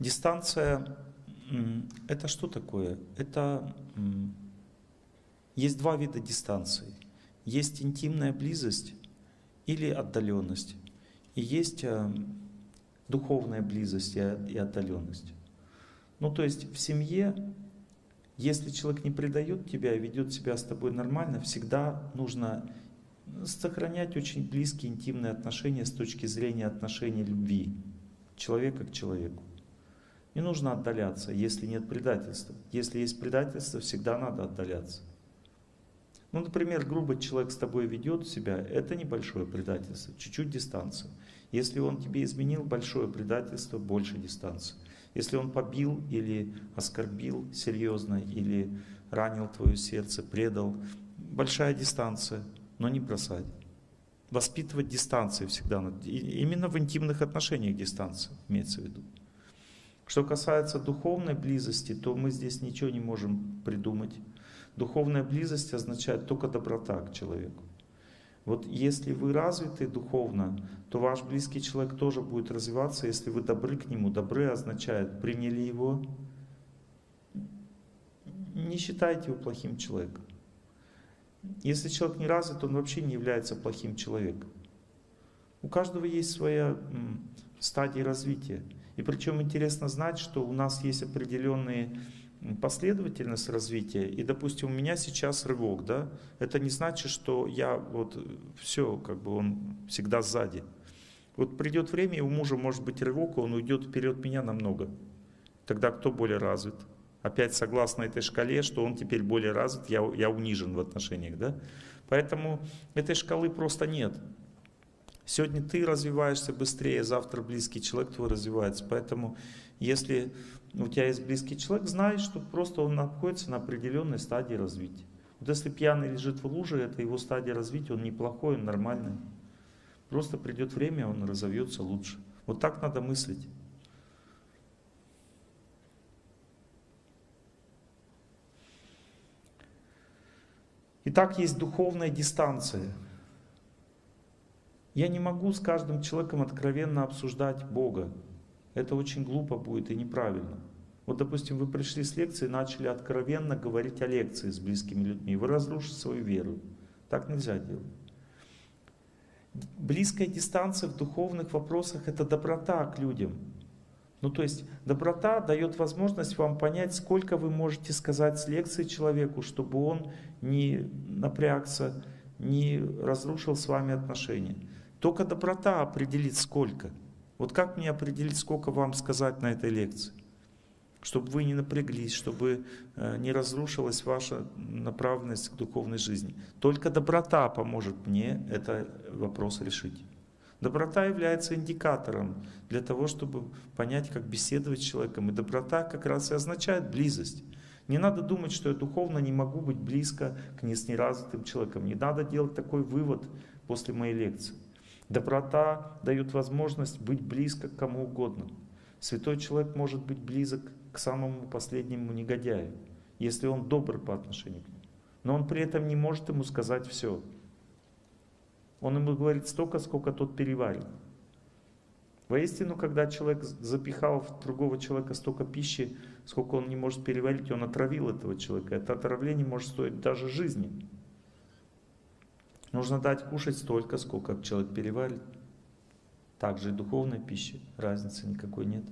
Дистанция — это что такое? Это есть два вида дистанции. Есть интимная близость или отдаленность. И есть э, духовная близость и отдаленность. Ну то есть в семье, если человек не предает тебя и ведет себя с тобой нормально, всегда нужно сохранять очень близкие интимные отношения с точки зрения отношений любви человека к человеку. Не нужно отдаляться, если нет предательства. Если есть предательство, всегда надо отдаляться. Ну, например, грубо человек с тобой ведет себя, это небольшое предательство, чуть-чуть дистанция. Если он тебе изменил, большое предательство, больше дистанции. Если он побил или оскорбил серьезно, или ранил твое сердце, предал, большая дистанция, но не бросать. Воспитывать дистанции всегда именно в интимных отношениях дистанция имеется в виду. Что касается духовной близости, то мы здесь ничего не можем придумать. Духовная близость означает только доброта к человеку. Вот если вы развиты духовно, то ваш близкий человек тоже будет развиваться, если вы добры к нему. Добры означает, приняли его, не считайте его плохим человеком. Если человек не развит, он вообще не является плохим человеком. У каждого есть своя стадия развития. И причем интересно знать, что у нас есть определенные последовательность развития, и, допустим, у меня сейчас рывок, да, это не значит, что я вот все, как бы он всегда сзади. Вот придет время, и у мужа может быть рывок, и он уйдет вперед меня намного. Тогда кто более развит? Опять согласно этой шкале, что он теперь более развит, я, я унижен в отношениях, да? Поэтому этой шкалы просто нет. Сегодня ты развиваешься быстрее, завтра близкий человек твой развивается. Поэтому если у тебя есть близкий человек, знай, что просто он находится на определенной стадии развития. Вот если пьяный лежит в луже, это его стадия развития, он неплохой, он нормальный. Просто придет время, он разовьется лучше. Вот так надо мыслить. Итак, есть духовная дистанция. Я не могу с каждым человеком откровенно обсуждать Бога. Это очень глупо будет и неправильно. Вот, допустим, вы пришли с лекции и начали откровенно говорить о лекции с близкими людьми. Вы разрушите свою веру. Так нельзя делать. Близкая дистанция в духовных вопросах — это доброта к людям. Ну то есть доброта дает возможность вам понять, сколько вы можете сказать с лекции человеку, чтобы он не напрягся, не разрушил с вами отношения. Только доброта определит сколько. Вот как мне определить, сколько вам сказать на этой лекции? Чтобы вы не напряглись, чтобы э, не разрушилась ваша направленность к духовной жизни. Только доброта поможет мне этот вопрос решить. Доброта является индикатором для того, чтобы понять, как беседовать с человеком. И доброта как раз и означает близость. Не надо думать, что я духовно не могу быть близко к неразвитым человеком. Не надо делать такой вывод после моей лекции. Доброта дает возможность быть близко к кому угодно. Святой человек может быть близок к самому последнему негодяю, если он добр по отношению к нему. Но он при этом не может ему сказать все. Он ему говорит столько, сколько тот переварит. Воистину, когда человек запихал в другого человека столько пищи, сколько он не может переварить, он отравил этого человека. Это отравление может стоить даже жизни. Нужно дать кушать столько, сколько человек переварит. Также и духовной пищи, разницы никакой нет.